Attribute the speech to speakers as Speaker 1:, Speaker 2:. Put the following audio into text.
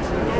Speaker 1: Gracias.